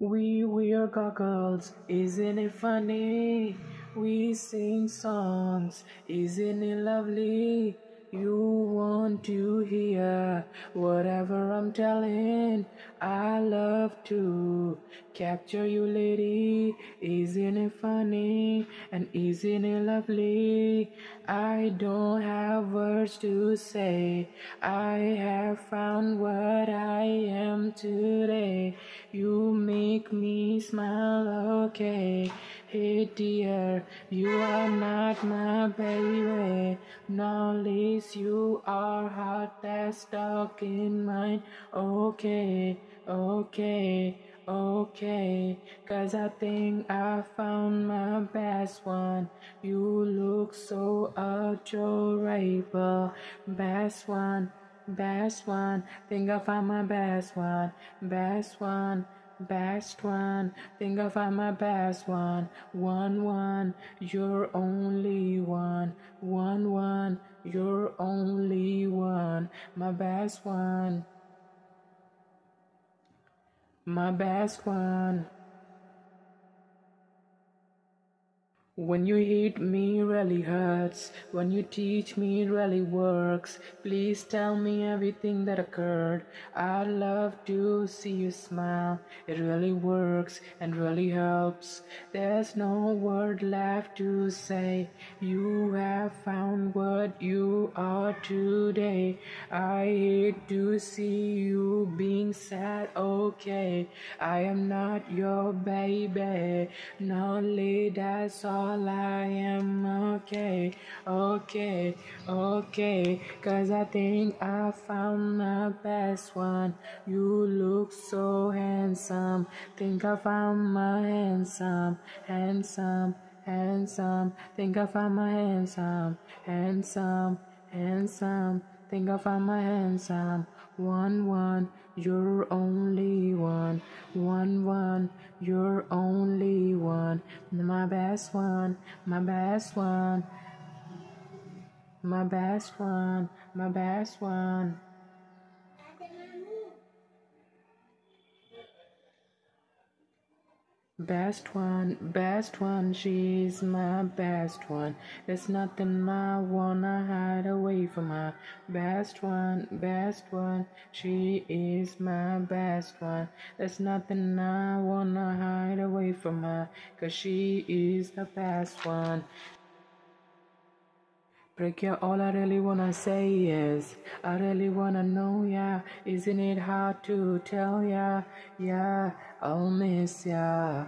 We wear goggles, isn't it funny? We sing songs, isn't it lovely? You want to hear whatever I'm telling. I love to capture you, lady. Isn't it funny and isn't it lovely? I don't have words to say. I have found what I am today. You make me smile, okay? Hey dear, you are not my baby. Now least you are hot that's stuck in mine. Okay, okay, okay. Cause I think I found my best one. You look so adorable. Best one, best one. Think I found my best one, best one. Best one, think of I found my best one. One, one, you're only one. One, one, you're only one. My best one. My best one. When you hit me, really hurts. When you teach me, it really works. Please tell me everything that occurred. I'd love to see you smile. It really works and really helps. There's no word left to say. You have found what you are today. I hate to see you being sad. Okay, I am not your baby. No, that's all all I am okay, okay, okay. Cause I think I found the best one. You look so handsome. Think I found my handsome, handsome, handsome. Think I found my handsome, handsome, handsome. Think I found my handsome. One, one, you're only one. One, one, you're only one. My best one, my best one. My best one, my best one. Best one, best one, she's my best one. There's nothing I wanna hide away from her. Best one, best one, she is my best one. There's nothing I wanna hide away from her, cause she is the best one. Break ya, all I really wanna say is, I really wanna know ya. Isn't it hard to tell ya? Yeah, I'll miss ya.